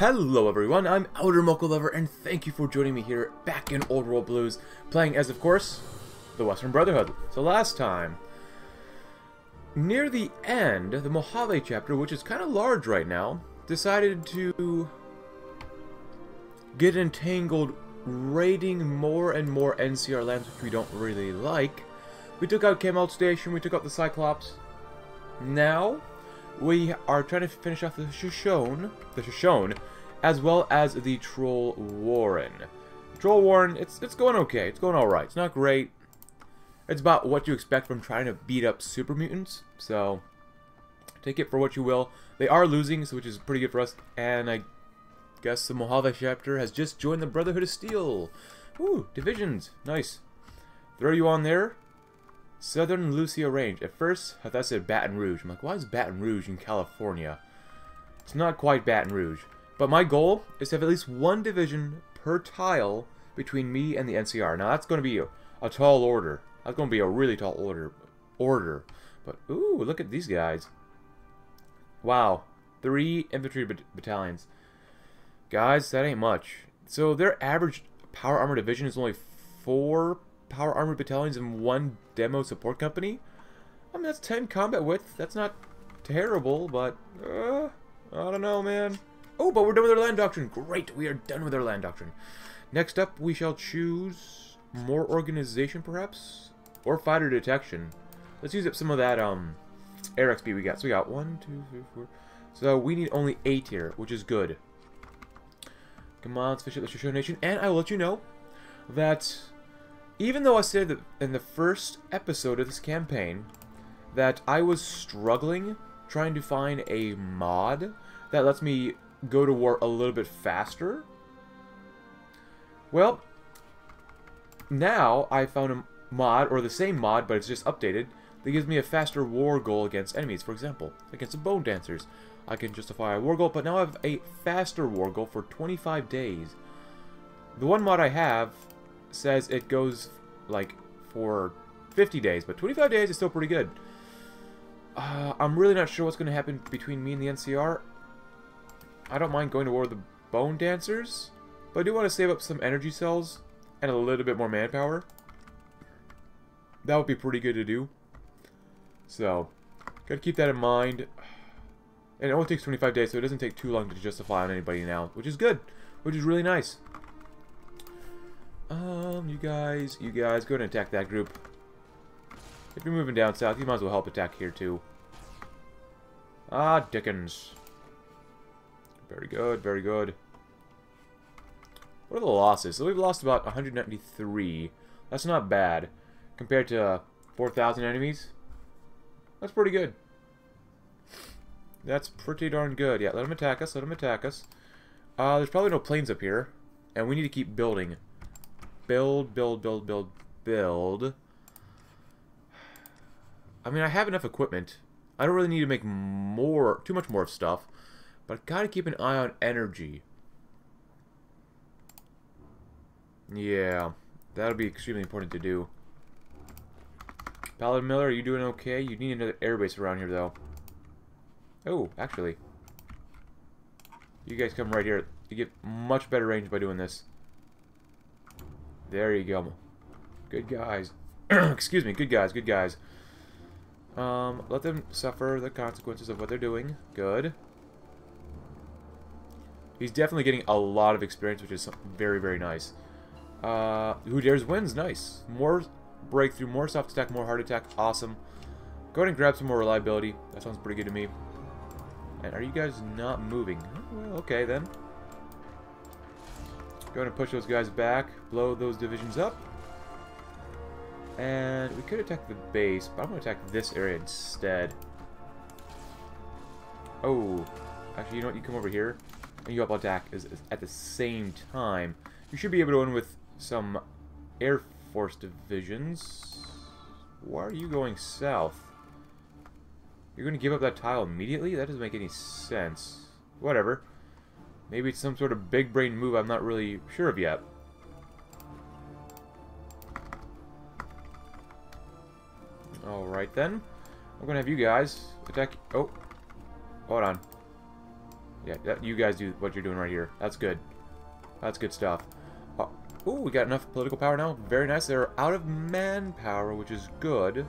Hello everyone, I'm Outer Mocha Lover, and thank you for joining me here back in Old World Blues, playing as, of course, the Western Brotherhood. So last time, near the end, the Mojave chapter, which is kind of large right now, decided to get entangled raiding more and more NCR lands, which we don't really like. We took out Camelot Station, we took out the Cyclops. Now, we are trying to finish off the Shoshone, the Shoshone, as well as the Troll Warren. Troll Warren, it's it's going okay. It's going all right. It's not great. It's about what you expect from trying to beat up super mutants. So take it for what you will. They are losing, so which is pretty good for us. And I guess the Mojave chapter has just joined the Brotherhood of Steel. Ooh, divisions, nice. Throw you on there. Santa Lucia Range. At first, I thought I said Baton Rouge. I'm like, why is Baton Rouge in California? It's not quite Baton Rouge. But my goal is to have at least one division per tile between me and the NCR. Now, that's going to be a, a tall order. That's going to be a really tall order. Order. But, ooh, look at these guys. Wow. Three infantry bat battalions. Guys, that ain't much. So their average power armor division is only four power armored battalions and one demo support company. I mean, that's 10 combat width. That's not terrible, but uh, I don't know, man. Oh, but we're done with our land doctrine. Great, we are done with our land doctrine. Next up, we shall choose more organization, perhaps? Or fighter detection. Let's use up some of that um, air XP we got. So we got one, two, three, four. So we need only eight here, which is good. Come on, let's fish up the Shoshone Nation. And I will let you know that even though I said in the first episode of this campaign that I was struggling trying to find a mod that lets me go to war a little bit faster, well, now I found a mod, or the same mod, but it's just updated, that gives me a faster war goal against enemies. For example, against the Bone Dancers. I can justify a war goal, but now I have a faster war goal for 25 days. The one mod I have says it goes, like, for 50 days, but 25 days is still pretty good. Uh, I'm really not sure what's going to happen between me and the NCR. I don't mind going to war with the Bone Dancers, but I do want to save up some energy cells and a little bit more manpower. That would be pretty good to do. So, gotta keep that in mind. And it only takes 25 days, so it doesn't take too long to justify on anybody now, which is good, which is really nice. Um, you guys, you guys, go ahead and attack that group. If you're moving down south, you might as well help attack here, too. Ah, Dickens. Very good, very good. What are the losses? So we've lost about 193. That's not bad. Compared to uh, 4,000 enemies. That's pretty good. That's pretty darn good. Yeah, let them attack us. Let them attack us. Uh, there's probably no planes up here. And we need to keep building. Build, build, build, build, build. I mean, I have enough equipment. I don't really need to make more, too much more stuff. But I've got to keep an eye on energy. Yeah, that'll be extremely important to do. Paladin Miller, are you doing okay? You need another airbase around here, though. Oh, actually. You guys come right here. You get much better range by doing this. There you go. Good guys. Excuse me, good guys, good guys. Um, let them suffer the consequences of what they're doing. Good. He's definitely getting a lot of experience, which is very, very nice. Uh, who dares wins? Nice. More breakthrough, more soft attack, more hard attack. Awesome. Go ahead and grab some more reliability. That sounds pretty good to me. And are you guys not moving? Well, okay, then. Go ahead and push those guys back. Blow those divisions up. And we could attack the base, but I'm going to attack this area instead. Oh. Actually, you know what? You come over here. And you up attack is, is at the same time. You should be able to win with some Air Force divisions. Why are you going south? You're going to give up that tile immediately? That doesn't make any sense. Whatever. Maybe it's some sort of big brain move I'm not really sure of yet. Alright then. I'm to have you guys attack... Oh. Hold on. Yeah, that, you guys do what you're doing right here. That's good. That's good stuff. Oh, ooh, we got enough political power now. Very nice. They're out of manpower, which is good.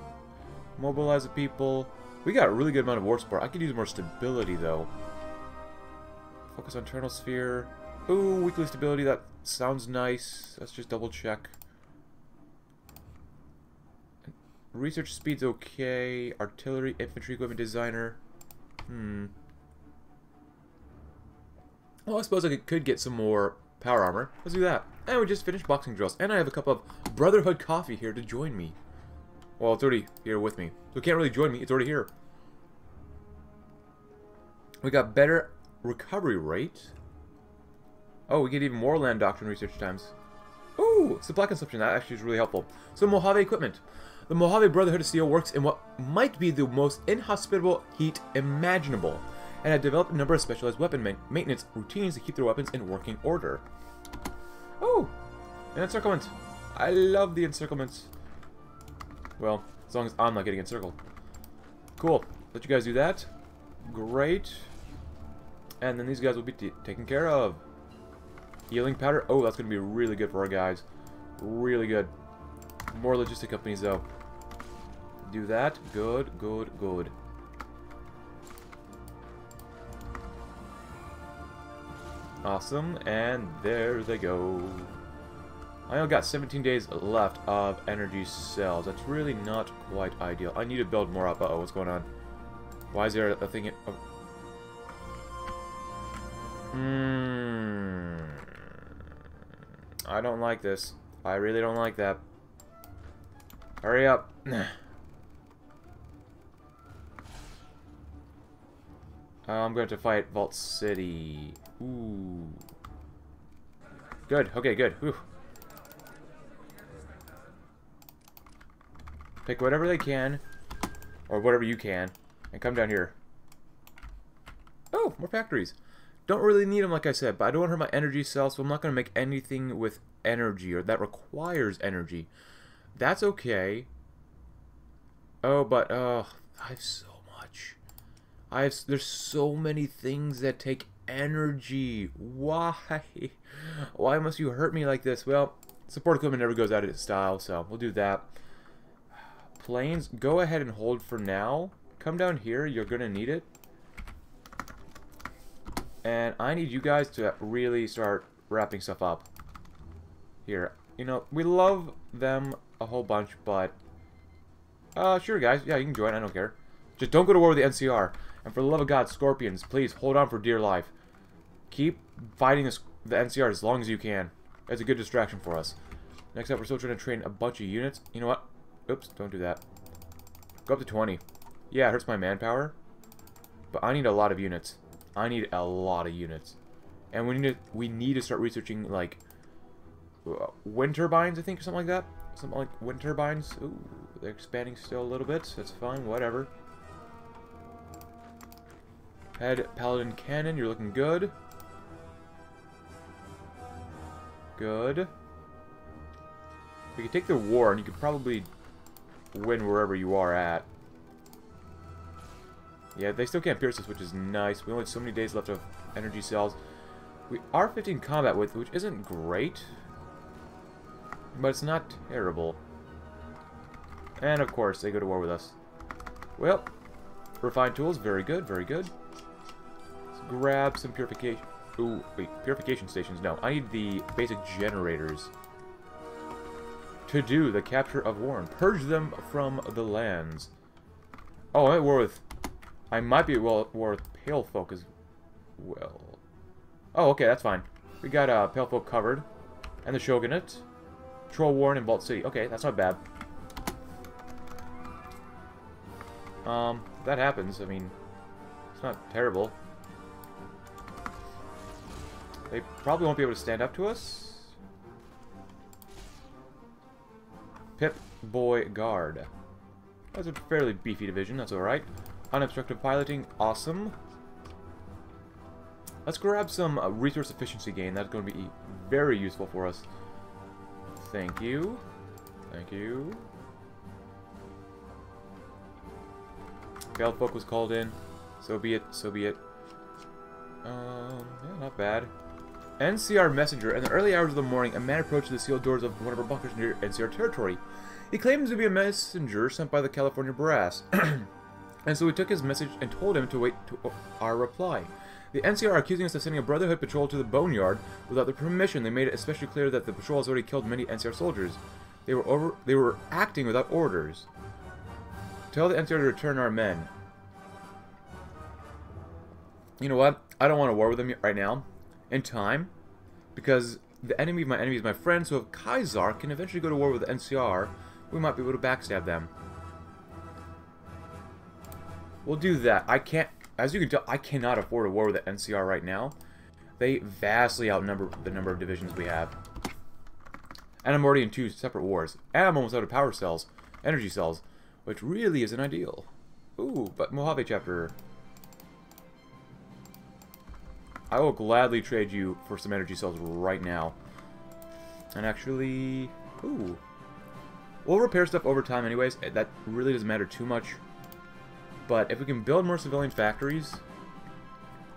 Mobilize the people. We got a really good amount of war support. I could use more stability, though. Focus on internal sphere. Ooh, weekly stability. That sounds nice. Let's just double check. Research speed's okay. Artillery, infantry equipment designer. Hmm. Well, I suppose I could get some more power armor. Let's do that. And we just finished boxing drills. And I have a cup of Brotherhood coffee here to join me. Well, it's already here with me. So it can't really join me. It's already here. We got better recovery rate. Oh, we get even more land doctrine research times. Ooh, supply consumption. That actually is really helpful. So Mojave equipment. The Mojave Brotherhood of Steel works in what might be the most inhospitable heat imaginable, and have developed a number of specialized weapon ma maintenance routines to keep their weapons in working order. Oh, an encirclement. I love the encirclements. Well, as long as I'm not getting encircled. Cool. Let you guys do that. Great. And then these guys will be taken care of. Healing powder. Oh, that's going to be really good for our guys. Really good. More logistic companies, though. Do that. Good, good, good. Awesome. And there they go. I only got 17 days left of energy cells. That's really not quite ideal. I need to build more up. Uh oh what's going on? Why is there a thing... Hmm... I don't like this. I really don't like that. Hurry up. I'm going to fight Vault City. Ooh. Good. Okay, good. Whew. Pick whatever they can, or whatever you can, and come down here. Oh, more factories. Don't really need them, like I said, but I don't want to hurt my energy cells, so I'm not going to make anything with energy, or that requires energy. That's okay. Oh, but, oh, I have so much. I have, there's so many things that take energy. Why? Why must you hurt me like this? Well, support equipment never goes out of style, so we'll do that. Planes, go ahead and hold for now. Come down here, you're going to need it. And I need you guys to really start wrapping stuff up. Here. You know, we love them a whole bunch, but... Uh, sure, guys. Yeah, you can join. I don't care. Just don't go to war with the NCR. And for the love of God, Scorpions, please hold on for dear life. Keep fighting this, the NCR as long as you can. It's a good distraction for us. Next up, we're still trying to train a bunch of units. You know what? Oops, don't do that. Go up to 20. Yeah, it hurts my manpower. But I need a lot of units. I need a lot of units. And we need to, we need to start researching, like, uh, wind turbines, I think, or something like that. Something like wind turbines. Ooh, they're expanding still a little bit. That's fine, whatever. Head Paladin Cannon, you're looking good. Good. We could take the war, and you could probably win wherever you are at. Yeah, they still can't pierce us, which is nice. We only have so many days left of energy cells. We are 15 combat with, which isn't great. But it's not terrible. And of course, they go to war with us. Well, refined tools, very good, very good. Let's grab some purification. Ooh, wait, purification stations. No, I need the basic generators to do the capture of Warren. Purge them from the lands. Oh, I'm at war with... I might be war with Pale Folk as well. Oh, okay, that's fine. We got uh, Pale Folk covered. And the Shogunate. Troll Warren and Vault City. Okay, that's not bad. Um, that happens. I mean, it's not terrible. They probably won't be able to stand up to us. Pip Boy Guard. That's a fairly beefy division, that's alright. Unobstructed piloting, awesome. Let's grab some uh, resource efficiency gain. That's going to be very useful for us. Thank you. Thank you. Folk was called in. So be it, so be it. Um, yeah, not bad. NCR messenger. In the early hours of the morning, a man approached the sealed doors of one of our bunkers near NCR territory. He claims to be a messenger sent by the California Brass. and so we took his message and told him to wait to our reply. The NCR are accusing us of sending a Brotherhood patrol to the Boneyard without their permission. They made it especially clear that the patrol has already killed many NCR soldiers. They were over they were acting without orders. Tell the NCR to return our men. You know what? I don't want to war with them right now. In time. Because the enemy of my enemy is my friend, so if Caesar can eventually go to war with the NCR, we might be able to backstab them. We'll do that. I can't as you can tell, I cannot afford a war with the NCR right now. They vastly outnumber the number of divisions we have. And I'm already in two separate wars. And I'm almost out of power cells, energy cells, which really isn't ideal. Ooh, but Mojave chapter. I will gladly trade you for some energy cells right now. And actually, ooh. We'll repair stuff over time anyways. That really doesn't matter too much. But if we can build more civilian factories,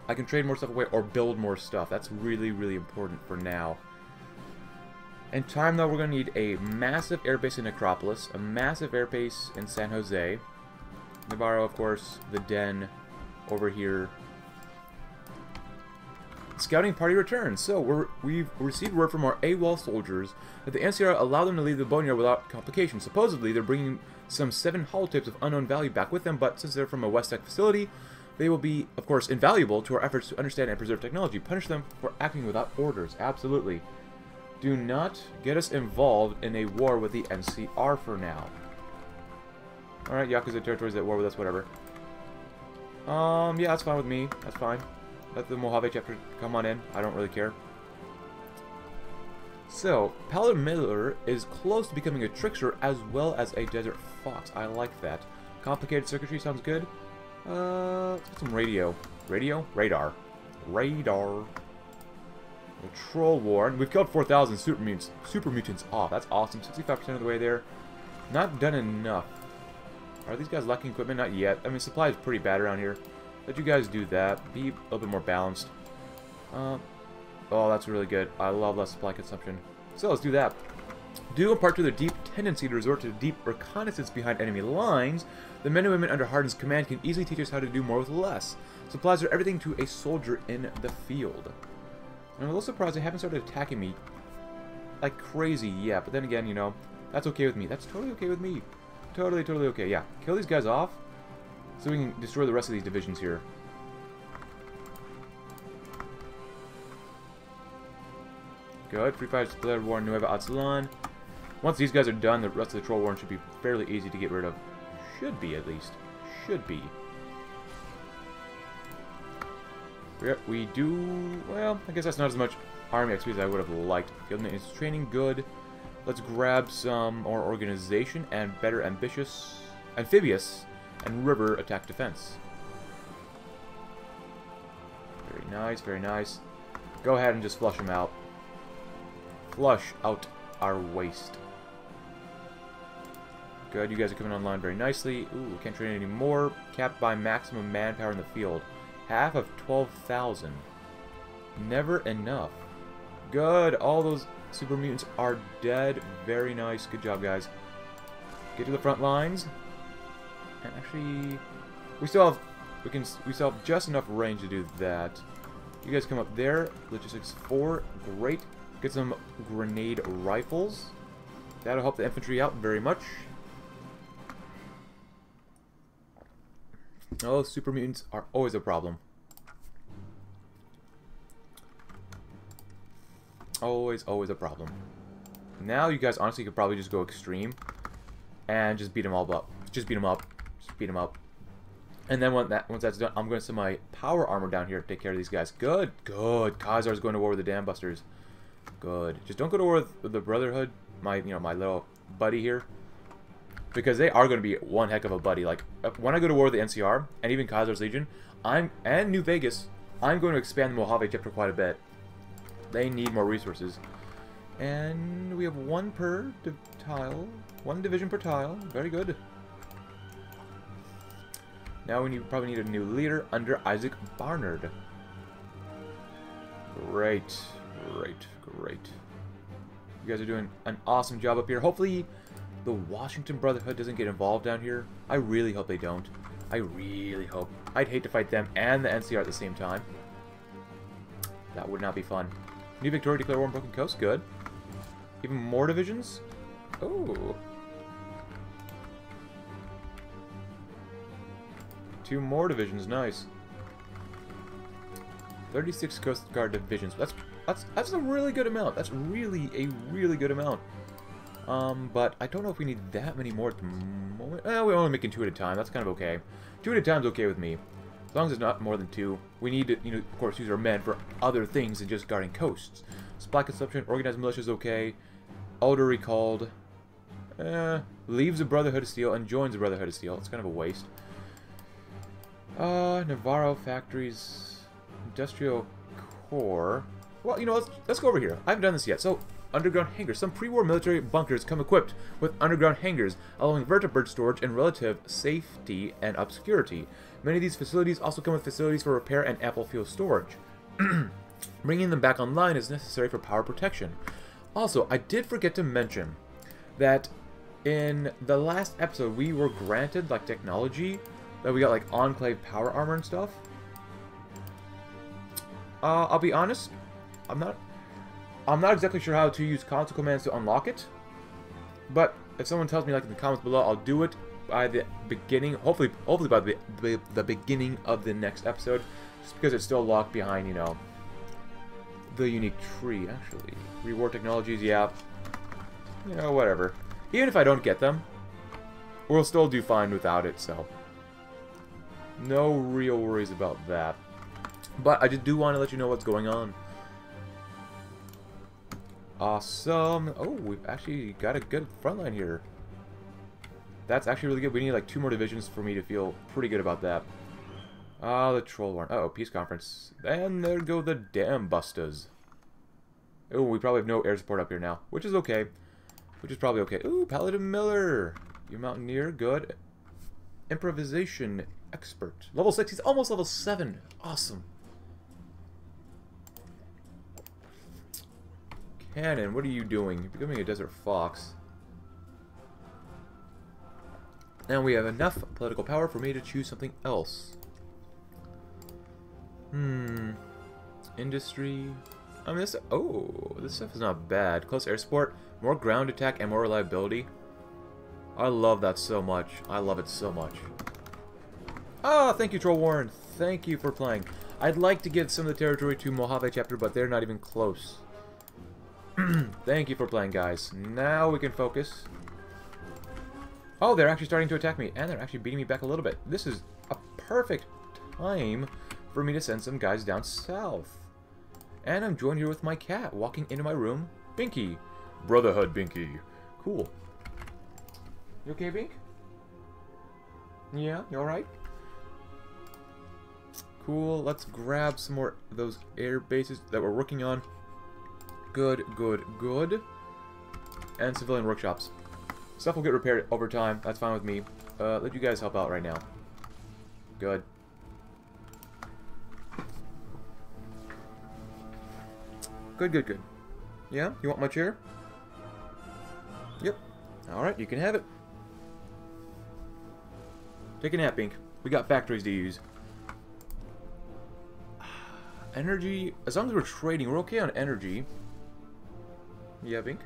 I can trade more stuff away or build more stuff. That's really, really important for now. In time, though, we're going to need a massive airbase in Necropolis, a massive airbase in San Jose, Navarro, of course, the Den over here. Scouting party returns. So, we're, we've received word from our AWOL soldiers that the NCR allowed them to leave the Boneyard without complication. Supposedly, they're bringing some seven holotapes of unknown value back with them, but since they're from a West Tek facility, they will be, of course, invaluable to our efforts to understand and preserve technology. Punish them for acting without orders. Absolutely. Do not get us involved in a war with the NCR for now. Alright, Yakuza territories at war with us, whatever. Um, yeah, that's fine with me. That's fine. Let the Mojave chapter come on in. I don't really care. So, Paladin Miller is close to becoming a trickster as well as a desert fox. I like that. Complicated circuitry sounds good. Uh, let's get some radio. Radio? Radar. Radar. Troll War. We've killed 4,000 super mutants, super mutants off. That's awesome. 65% of the way there. Not done enough. Are these guys lacking equipment? Not yet. I mean, supply is pretty bad around here. Let you guys do that. Be a little bit more balanced. Uh, Oh, that's really good. I love less supply consumption. So let's do that. Due in part to their deep tendency to resort to deep reconnaissance behind enemy lines, the men and women under Hardin's command can easily teach us how to do more with less. Supplies are everything to a soldier in the field. I'm a little surprised they haven't started attacking me like crazy yet, but then again, you know, that's okay with me. That's totally okay with me. Totally, totally okay. Yeah, kill these guys off so we can destroy the rest of these divisions here. Good. Free Fire declared war on Nueva Aztlan. Once these guys are done, the rest of the Troll War should be fairly easy to get rid of. Should be, at least. Should be. We do... Well, I guess that's not as much army XP as I would have liked. Field maintenance training, good. Let's grab some more organization and better ambitious... Amphibious and river attack defense. Very nice, very nice. Go ahead and just flush them out flush out our waste. Good, you guys are coming online very nicely. Ooh, can't train anymore. Capped by maximum manpower in the field. Half of 12,000. Never enough. Good, all those super mutants are dead. Very nice. Good job, guys. Get to the front lines. And actually, we still have, we can, we still have just enough range to do that. You guys come up there. Logistics 4, great. Get some grenade rifles. That'll help the infantry out very much. Oh, super mutants are always a problem. Always, always a problem. Now you guys honestly could probably just go extreme and just beat them all up. Just beat them up. Just beat them up. And then when that once that's done, I'm going to send my power armor down here to take care of these guys. Good, good. Caesar's going to war with the Dam Busters. Good. Just don't go to war with the Brotherhood, my you know my little buddy here, because they are going to be one heck of a buddy. Like uh, when I go to war with the NCR and even Caesar's Legion, I'm and New Vegas, I'm going to expand the Mojave chapter quite a bit. They need more resources, and we have one per tile, one division per tile. Very good. Now we need, probably need a new leader under Isaac Barnard. Great. Great. Great. You guys are doing an awesome job up here. Hopefully the Washington Brotherhood doesn't get involved down here. I really hope they don't. I really hope. I'd hate to fight them and the NCR at the same time. That would not be fun. New Victoria declare war on Broken Coast. Good. Even more divisions? Oh. Two more divisions. Nice. 36 Coast Guard divisions. That's that's that's a really good amount. That's really a really good amount. Um, but I don't know if we need that many more at the moment. Eh, we're only making two at a time. That's kind of okay. Two at a time is okay with me. As long as it's not more than two. We need to, you know, of course, use our men for other things than just guarding coasts. Supply consumption, organized militia is okay. Elder recalled. Eh, leaves the Brotherhood of Steel and joins the Brotherhood of Steel. It's kind of a waste. Uh, Navarro factories, industrial core. Well, you know, let's let's go over here. I haven't done this yet. So, underground hangars. Some pre-war military bunkers come equipped with underground hangars, allowing vertibird storage and relative safety and obscurity. Many of these facilities also come with facilities for repair and ample fuel storage. Bringing them back online is necessary for power protection. Also, I did forget to mention that in the last episode we were granted like technology that we got like enclave power armor and stuff. Uh, I'll be honest, I'm not I'm not exactly sure how to use console commands to unlock it. But if someone tells me like in the comments below, I'll do it by the beginning, hopefully hopefully by the, the, beginning of the next episode. Just because it's still locked behind, you know, the unique tree, actually. Reward technologies, yeah. You know, whatever. Even if I don't get them, we'll still do fine without it, so. No real worries about that. But I just do want to let you know what's going on. Awesome. Oh, we've actually got a good front line here. That's actually really good. We need like two more divisions for me to feel pretty good about that. Ah, the Troll Warren. Uh oh, peace conference. And there go the Dam Busters. Oh, we probably have no air support up here now, which is okay. Which is probably okay. Ooh, Paladin Miller. You mountaineer, good. Improvisation expert. Level 6, he's almost level 7. Awesome. Cannon, what are you doing? You're becoming a desert fox. Now we have enough political power for me to choose something else. Hmm. Industry. I mean, this. Oh, this stuff is not bad. Close air support, more ground attack, and more reliability. I love that so much. I love it so much. Ah, oh, thank you, Troll Warren. Thank you for playing. I'd like to give some of the territory to Mojave chapter, but they're not even close. Thank you for playing, guys. Now we can focus. Oh, they're actually starting to attack me, and they're actually beating me back a little bit. This is a perfect time for me to send some guys down south. And I'm joined here with my cat, walking into my room. Binky. Brotherhood Binky. Cool. You okay, Bink? Yeah, you alright? Cool, let's grab some more of those air bases that we're working on. Good, good, good. And civilian workshops. Stuff will get repaired over time. That's fine with me. Uh, let you guys help out right now. Good. Good, good, good. Yeah? You want my chair? Yep. Alright, you can have it. Take a nap, Ink. We got factories to use. Energy, as long as we're trading, we're okay on energy. Yeah, Bink.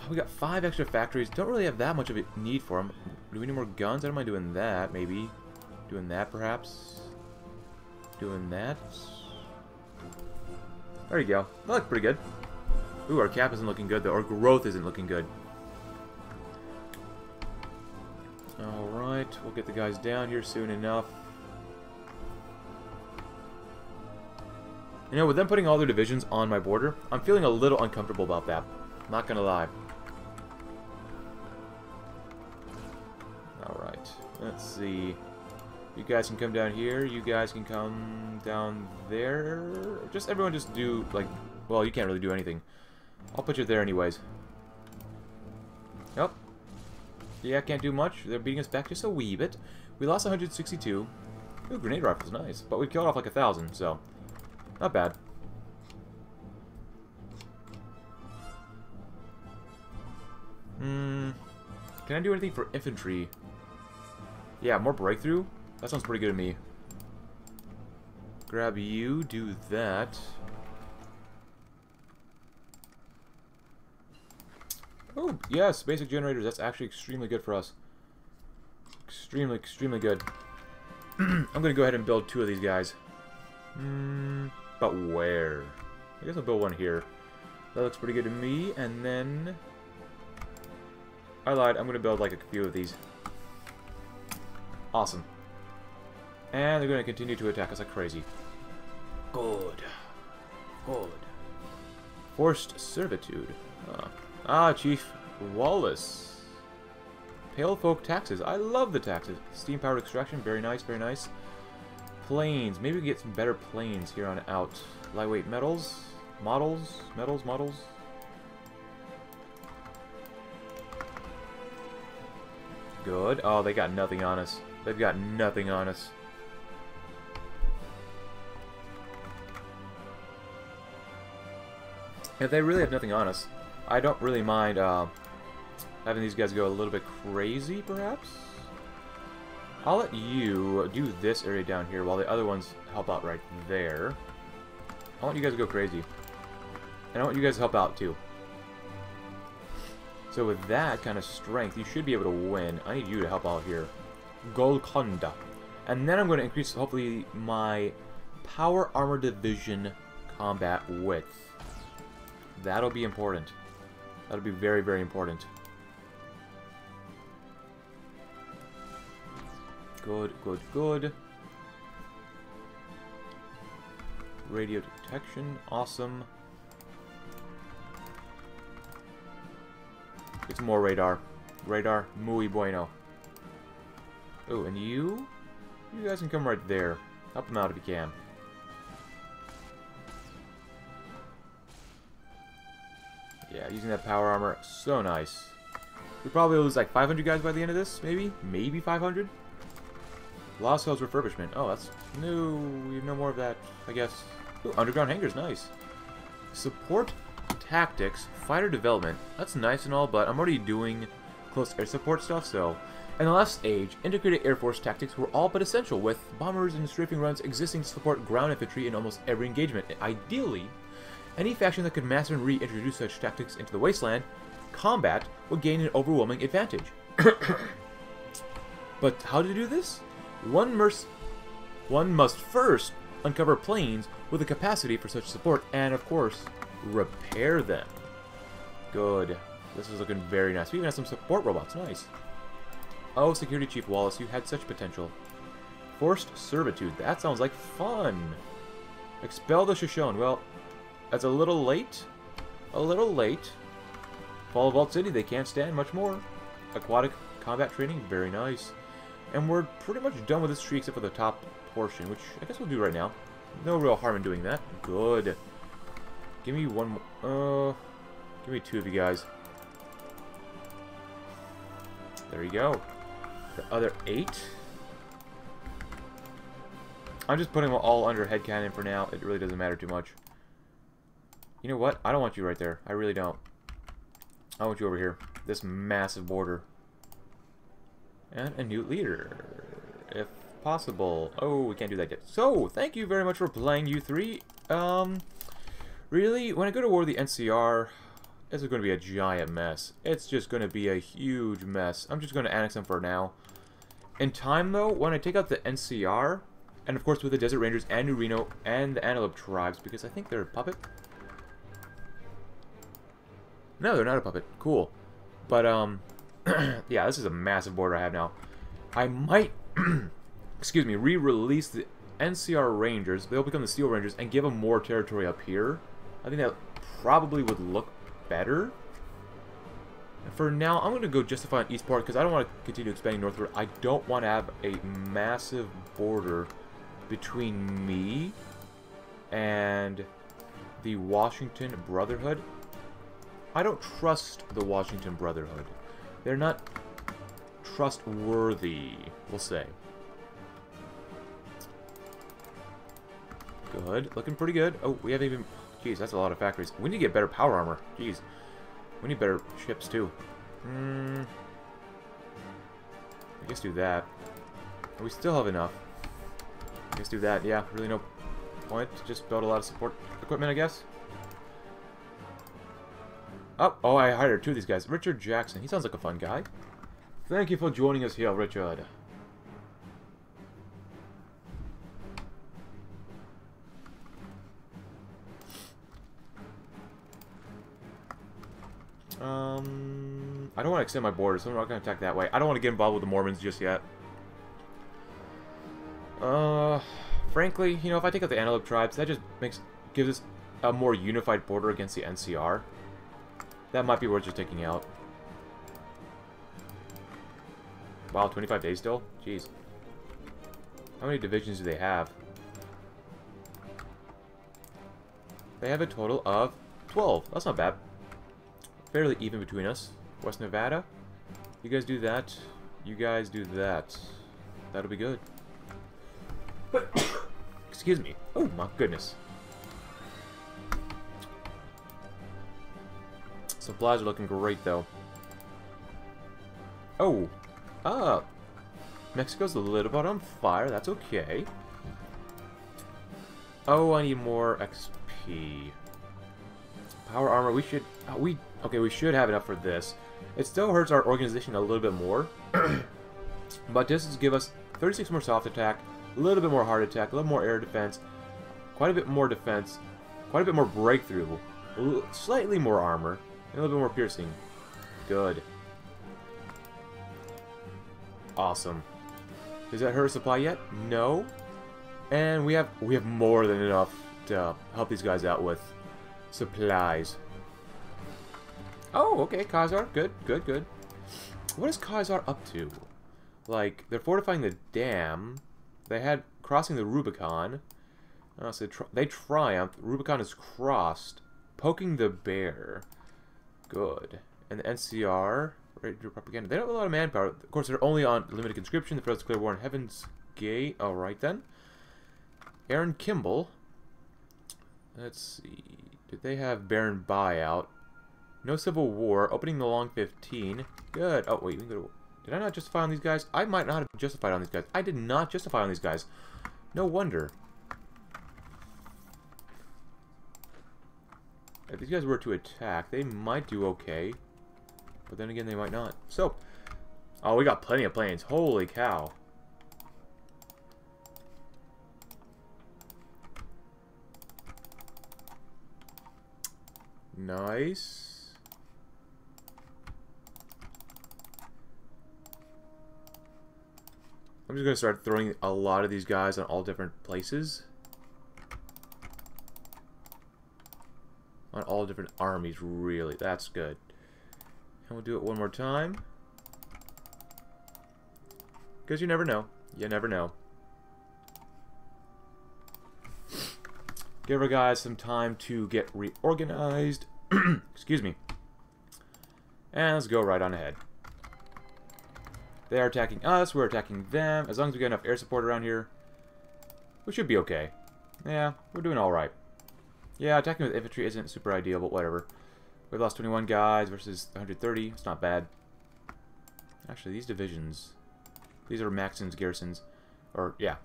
Oh, we got five extra factories. Don't really have that much of a need for them. Do we need more guns? I don't mind doing that, maybe. Doing that, perhaps. Doing that. There you go. That looks pretty good. Ooh, our cap isn't looking good, though. Our growth isn't looking good. Alright, we'll get the guys down here soon enough. You know, with them putting all their divisions on my border, I'm feeling a little uncomfortable about that. Not gonna lie. Alright, let's see. You guys can come down here, you guys can come down there. Just everyone just do, like, well, you can't really do anything. I'll put you there anyways. Yep. Yeah, can't do much. They're beating us back just a wee bit. We lost 162. Ooh, grenade rifle's nice. But we killed off like a thousand, so... Not bad. Hmm. Can I do anything for infantry? Yeah, more breakthrough? That sounds pretty good to me. Grab you, do that. Oh, yes, basic generators. That's actually extremely good for us. Extremely, extremely good. I'm going to go ahead and build two of these guys. Hmm but where? I guess I'll build one here. That looks pretty good to me. And then... I lied. I'm going to build like a few of these. Awesome. And they're going to continue to attack us like crazy. Good. Good. Forced servitude. Uh, ah, Chief Wallace. Pale folk taxes. I love the taxes. Steam-powered extraction. Very nice, very nice. Planes. Maybe we get some better planes here on out. Lightweight metals. Models. Metals, models. Good. Oh, they got nothing on us. They've got nothing on us. If they really have nothing on us, I don't really mind uh, having these guys go a little bit crazy, perhaps? I'll let you do this area down here while the other ones help out right there. I want you guys to go crazy. And I want you guys to help out, too. So with that kind of strength, you should be able to win. I need you to help out here. Golconda. And then I'm going to increase, hopefully, my Power Armor Division combat width. That'll be important. That'll be very, very important. Good, good, good. Radio detection, awesome. It's more radar. Radar, muy bueno. Oh, and you? You guys can come right there. Help them out if you can. Yeah, using that power armor, so nice. We probably lose like 500 guys by the end of this, maybe? Maybe 500? Lost Hills refurbishment. Oh, that's... new. we have no more of that, I guess. Ooh, underground hangars, nice. Support tactics, fighter development. That's nice and all, but I'm already doing close air support stuff, so... In the last age, integrated Air Force tactics were all but essential, with bombers and strafing runs existing to support ground infantry in almost every engagement. Ideally, any faction that could master and reintroduce such tactics into the wasteland combat would gain an overwhelming advantage. but how to do this? One, one must first uncover planes with the capacity for such support, and of course, repair them. Good. This is looking very nice. We even have some support robots. Nice. Oh, Security Chief Wallace, you had such potential. Forced Servitude. That sounds like fun. Expel the Shoshone. Well, that's a little late. A little late. Fall of Vault City, they can't stand much more. Aquatic combat training, very nice. And we're pretty much done with this tree except for the top portion, which I guess we'll do right now. No real harm in doing that. Good. Give me one more. Uh, give me two of you guys. There you go. The other eight. I'm just putting them all under head cannon for now. It really doesn't matter too much. You know what? I don't want you right there. I really don't. I want you over here. This massive border. And a new leader. If possible. Oh, we can't do that yet. So, thank you very much for playing, you three. Um, really, when I go to war with the NCR, this is going to be a giant mess. It's just going to be a huge mess. I'm just going to annex them for now. In time, though, when I take out the NCR, and of course with the Desert Rangers and New Reno and the Antelope Tribes, because I think they're a puppet. No, they're not a puppet. Cool. But, um, yeah, this is a massive border I have now. I might, excuse me, re-release the NCR Rangers. They'll become the Steel Rangers and give them more territory up here. I think that probably would look better. For now, I'm going to go justify on Eastport because I don't want to continue expanding northward. I don't want to have a massive border between me and the Washington Brotherhood. I don't trust the Washington Brotherhood. They're not trustworthy, we'll say. Good. Looking pretty good. Oh, we haven't even... Jeez, that's a lot of factories. We need to get better power armor. Jeez. We need better ships, too. Hmm. I guess do that. We still have enough. I guess do that. Yeah, really no point just build a lot of support equipment, I guess. Oh, oh, I hired two of these guys. Richard Jackson. He sounds like a fun guy. Thank you for joining us here, Richard. Um, I don't want to extend my borders, so I'm not going to attack that way. I don't want to get involved with the Mormons just yet. Uh, frankly, you know, if I take out the Antelope tribes, that just makes gives us a more unified border against the NCR. That might be worth just taking out. Wow, 25 days still? Jeez. How many divisions do they have? They have a total of 12. That's not bad. Fairly even between us. West Nevada. You guys do that. You guys do that. That'll be good. Excuse me. Oh my goodness. Supplies are looking great though. Oh. Ah. Mexico's a little bit on fire. That's okay. Oh, I need more XP. Power armor. We should... Uh, we Okay, we should have enough for this. It still hurts our organization a little bit more. but this is give us 36 more soft attack, a little bit more hard attack, a little more air defense, quite a bit more defense, quite a bit more breakthrough, slightly more armor, and a little bit more piercing. Good. Awesome. Does that our supply yet? No. And we have we have more than enough to help these guys out with supplies. Oh, okay, Caesar. Good, good, good. What is Caesar up to? Like, they're fortifying the dam. They had crossing the Rubicon. So they, tri they triumphed. Rubicon is crossed. Poking the bear. Good. And the NCR, radio propaganda. They don't have a lot of manpower. Of course, they're only on limited conscription. The Federals declare war on Heaven's Gate. All right then. Aaron Kimball. Let's see. Did they have Baron Buyout? No Civil War. Opening the Long 15. Good. Oh, wait. We can go to... Did I not justify on these guys? I might not have justified on these guys. I did not justify on these guys. No wonder. If these guys were to attack, they might do okay. But then again, they might not. So, oh, we got plenty of planes. Holy cow. Nice. I'm just going to start throwing a lot of these guys on all different places. On all different armies, really. That's good. And we'll do it one more time. Because you never know. You never know. Give our guys some time to get reorganized. Excuse me. And let's go right on ahead. They are attacking us, we're attacking them. As long as we get enough air support around here, we should be okay. Yeah, we're doing alright. Yeah, attacking with infantry isn't super ideal, but whatever. We've lost 21 guys versus 130. It's not bad. Actually, these divisions, these are Maxim's garrisons. Or, yeah.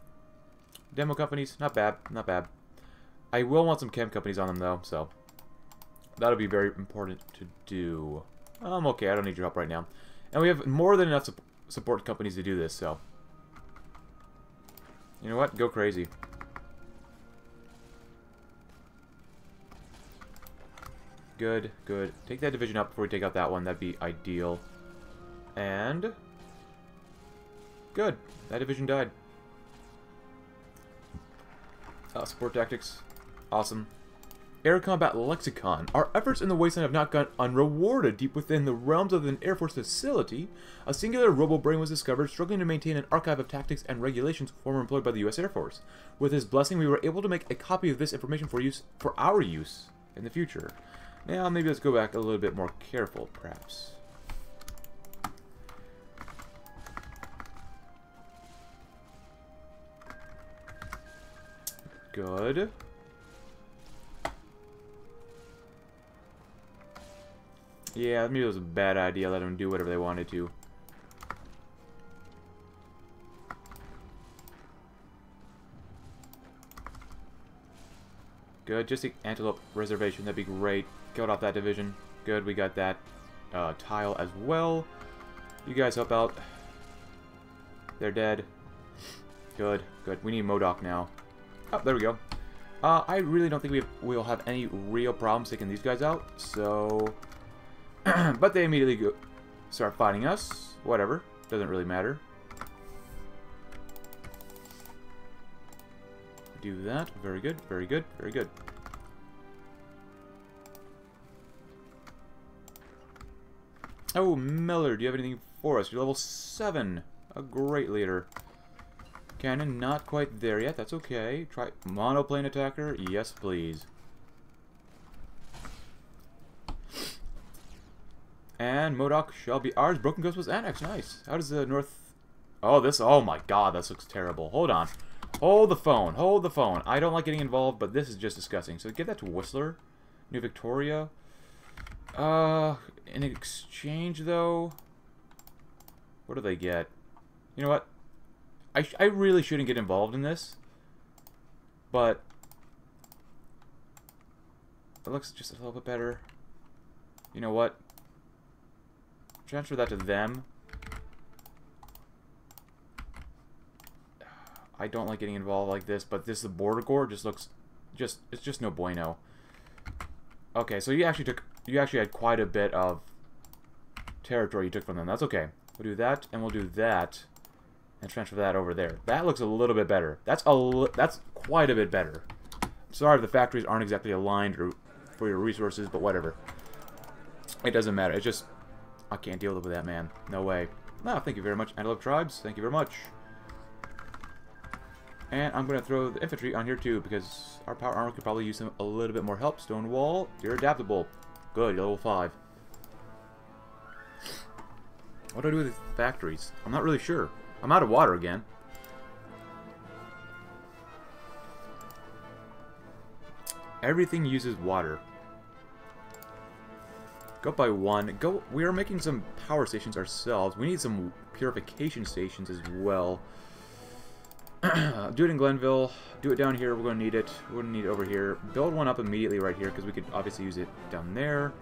Demo companies, not bad, not bad. I will want some chem companies on them, though, so... That'll be very important to do. I'm okay, I don't need your help right now. And we have more than enough support companies to do this, so... You know what? Go crazy. Good, good. Take that division up before we take out that one. That'd be ideal. And... Good. That division died. Uh, support tactics. Awesome. Air Combat Lexicon. Our efforts in the wasteland have not gone unrewarded. Deep within the realms of an Air Force facility, a singular robo-brain was discovered struggling to maintain an archive of tactics and regulations formerly employed by the U.S. Air Force. With his blessing, we were able to make a copy of this information for use for our use in the future. Now, maybe let's go back a little bit more careful, perhaps. Good. Yeah, maybe it was a bad idea. Let them do whatever they wanted to. Good. Just the Antelope Reservation. That'd be great. Killed off that division. Good. We got that uh, tile as well. You guys help out. They're dead. Good. Good. We need Modoc now. Oh, there we go. Uh, I really don't think we we'll have any real problems taking these guys out. So, but they immediately go, start fighting us. Whatever. Doesn't really matter. Do that. Very good. Very good. Very good. Oh, Miller, do you have anything for us? You're level 7. A great leader. Cannon, not quite there yet. That's okay. Try monoplane attacker. Yes, please. And Modoc shall be ours. Broken Ghost was annexed. Nice. How does the north... Oh, this... Oh my god, this looks terrible. Hold on. Hold the phone. Hold the phone. I don't like getting involved, but this is just disgusting. So give that to Whistler. New Victoria. Uh, in exchange, though... What do they get? You know what? I, I really shouldn't get involved in this. But... It looks just a little bit better. You know what? Transfer that to them. I don't like getting involved like this, but this is the border gore just looks just it's just no bueno. Okay, so you actually took you actually had quite a bit of territory you took from them. That's okay. We'll do that and we'll do that and transfer that over there. That looks a little bit better. That's a that's quite a bit better. sorry if the factories aren't exactly aligned or for your resources, but whatever. It doesn't matter. It's just I can't deal with that, man. No way. No, thank you very much, Antelope Tribes. Thank you very much. And I'm going to throw the infantry on here too, because our power armor could probably use some, a little bit more help. Stone wall, you're adaptable. Good, level 5. What do I do with the factories? I'm not really sure. I'm out of water again. Everything uses water. Go by one. Go. We are making some power stations ourselves. We need some purification stations as well. Uh, do it in Glenville. Do it down here. We're going to need it. We're going to need it over here. Build one up immediately right here because we could obviously use it down there.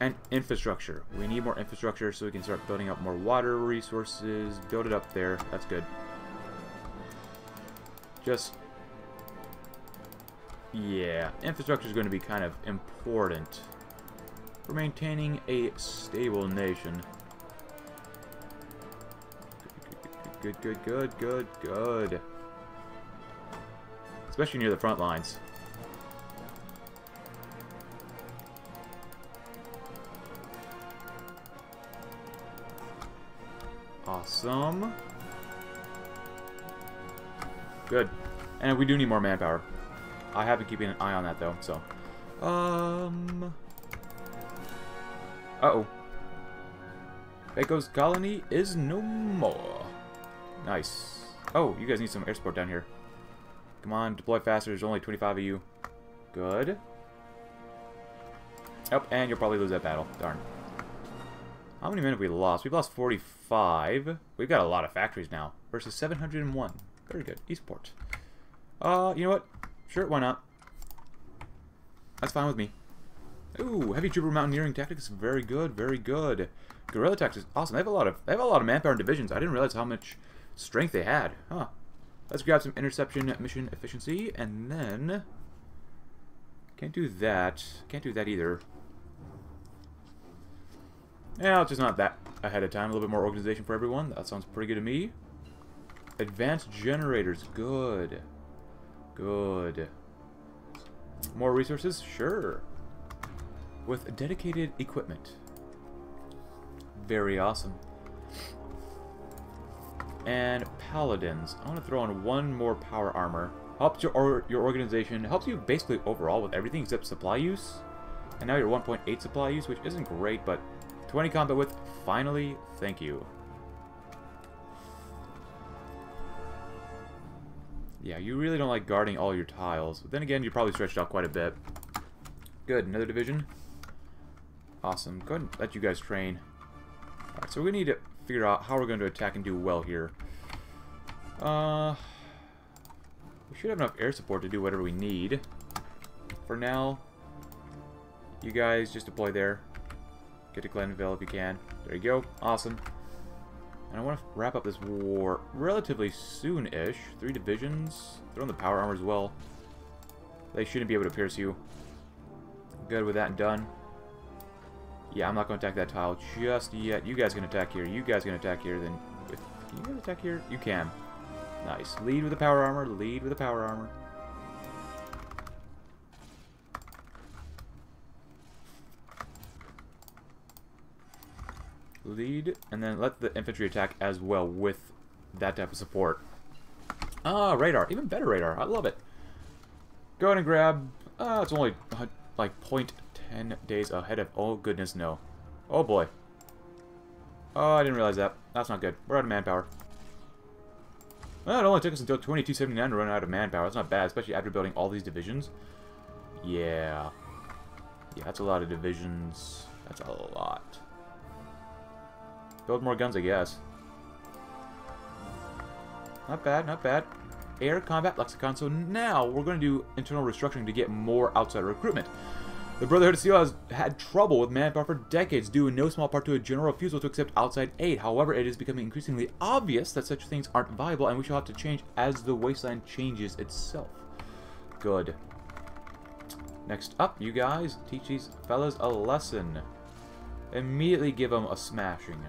And infrastructure. We need more infrastructure so we can start building up more water resources. Build it up there. That's good. Just... Yeah. Infrastructure is going to be kind of important for maintaining a stable nation. Good, good, good, good, good. Especially near the front lines. Awesome. Good. And we do need more manpower. I have been keeping an eye on that, though, so... Um... Uh-oh. Baco's colony is no more. Nice. Oh, you guys need some air support down here. Come on, deploy faster. There's only 25 of you. Good. Oh, and you'll probably lose that battle. Darn. How many men have we lost? We've lost 45. We've got a lot of factories now. Versus 701. Very good. Eastport. Uh, you know what? Sure, why not? That's fine with me. Ooh, heavy trooper mountaineering tactics, very good, very good. Guerrilla tactics, awesome. They have a lot of they have a lot of manpower and divisions. I didn't realize how much strength they had. Huh. Let's grab some interception mission efficiency, and then can't do that. Can't do that either. Yeah, it's just not that ahead of time. A little bit more organization for everyone. That sounds pretty good to me. Advanced generators, good. Good. More resources? Sure with dedicated equipment. Very awesome. And paladins. I want to throw on one more power armor. Helps your or, your organization. Helps you basically overall with everything except supply use. And now you're 1.8 supply use, which isn't great, but 20 combat width. Finally, thank you. Yeah, you really don't like guarding all your tiles. But then again, you're probably stretched out quite a bit. Good, another division. Awesome. Go ahead and let you guys train. Alright, so we need to figure out how we're going to attack and do well here. Uh, we should have enough air support to do whatever we need. for now, you guys just deploy there. Get to Glenville if you can. There you go. Awesome. And I want to wrap up this war relatively soon-ish. Three divisions. Throw in the power armor as well. They shouldn't be able to pierce you. Good with that and done. Yeah, I'm not going to attack that tile just yet. You guys can attack here. You guys can attack here. Then, if, can you guys attack here? You can. Nice. Lead with the power armor. Lead with the power armor. Lead, and then let the infantry attack as well with that type of support. Ah, radar. Even better radar. I love it. Go ahead and grab... Uh, it's only like 0.10 days ahead of... Oh, goodness, no. Oh, boy. Oh, I didn't realize that. That's not good. We're out of manpower. Well, it only took us until 2279 to run out of manpower. That's not bad, especially after building all these divisions. Yeah. Yeah, that's a lot of divisions. That's a lot. Build more guns, I guess. Not bad, not bad. Air Combat Lexicon. So now we're going to do internal restructuring to get more outside recruitment. The Brotherhood of Steel has had trouble with manpower for decades, due in no small part to a general refusal to accept outside aid. However, it is becoming increasingly obvious that such things aren't viable, and we shall have to change as the wasteland changes itself. Good. Next up, you guys, teach these fellas a lesson. Immediately give them a smashing.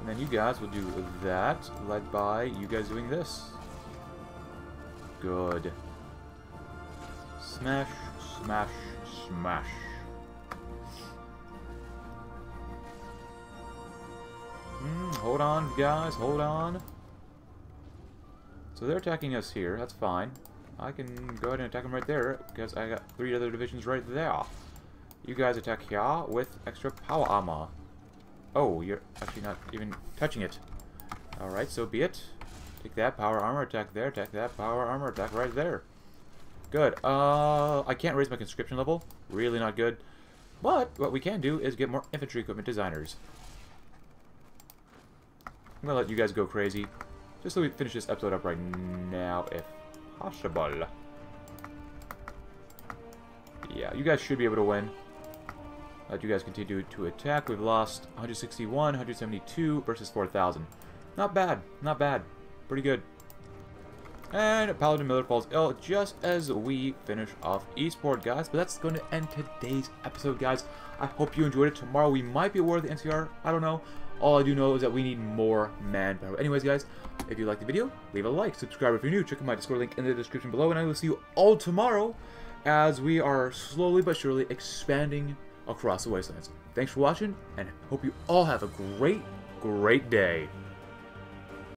And then you guys will do that, led by you guys doing this. Good. Smash, smash, smash. Mm, hold on, guys, hold on. So they're attacking us here, that's fine. I can go ahead and attack them right there, because I got three other divisions right there. You guys attack here with extra power armor. Oh, you're actually not even touching it. Alright, so be it. Take that, power armor, attack there, attack that, power armor, attack right there. Good. Uh, I can't raise my conscription level. Really not good. But, what we can do is get more infantry equipment designers. I'm gonna let you guys go crazy. Just so we finish this episode up right now, if possible. Yeah, you guys should be able to win. Let you guys continue to attack. We've lost 161, 172 versus 4,000. Not bad. Not bad. Pretty good. And Paladin Miller falls ill just as we finish off Eastport, guys. But that's going to end today's episode, guys. I hope you enjoyed it. Tomorrow we might be aware of the NCR. I don't know. All I do know is that we need more manpower. Anyways, guys, if you liked the video, leave a like. Subscribe if you're new. Check out my Discord link in the description below. And I will see you all tomorrow as we are slowly but surely expanding across the wastelands. Thanks for watching, and hope you all have a great, great day.